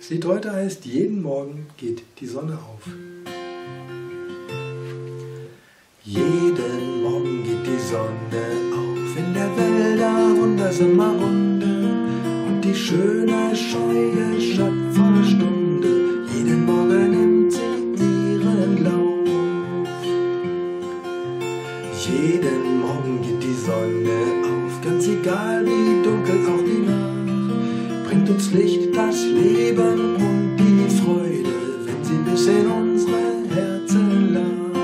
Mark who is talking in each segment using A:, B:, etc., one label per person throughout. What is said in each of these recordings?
A: Das Lied heute heißt Jeden Morgen geht die Sonne auf.
B: Jeden Morgen geht die Sonne auf in der Wälder wundersamer Runde und die schöne, scheue, schöpfende Stunde. Jeden Morgen nimmt sie ihren Lauf. Jeden Morgen geht die Sonne auf, ganz egal wie dunkel auch die Nacht, bringt uns Licht, das Leben und die Freude, wenn sie bis in unsere Herzen lacht.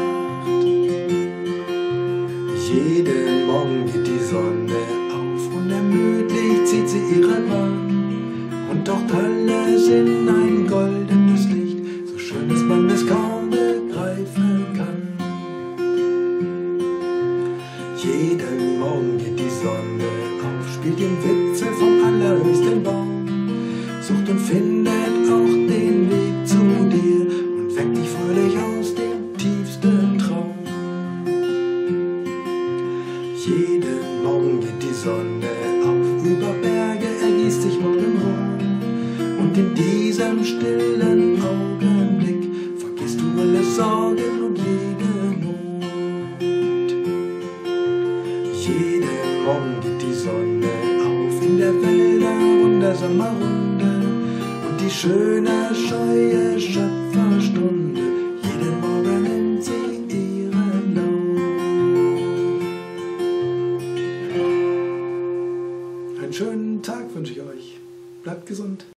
B: Jeden Morgen geht die Sonne auf, unermüdlich zieht sie ihre Bahn und taucht alles in ein goldenes Licht, so schön, dass man es kaum begreifen kann. Jeden Morgen geht die Sonne auf, spielt den Wipfel vom allerhöchsten Baum, sucht und findet Jeden Morgen geht die Sonne auf, über Berge ergießt sich Morgenrot. Und in diesem stillen Augenblick vergisst du alle Sorgen und jede Not. Jeden Morgen geht die Sonne auf, in der Wälder wundersamer Runde. Und die schöne, Schöpfer einen schönen Tag wünsche ich euch. Bleibt gesund.